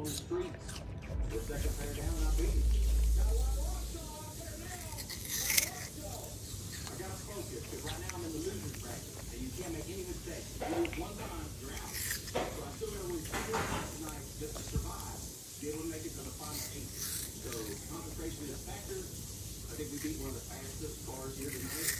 on the streets. We're second pair down I beat him. I gotta focus, because right now I'm in the losing bracket, and you can't make any mistakes. You lose one time, you're out. So I still gotta win two more times tonight just to survive, be able to make it to the final eight. So concentration is a factor. I think we beat one of the fastest cars here tonight.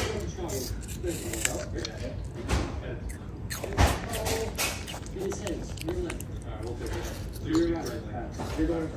You're right. You're going.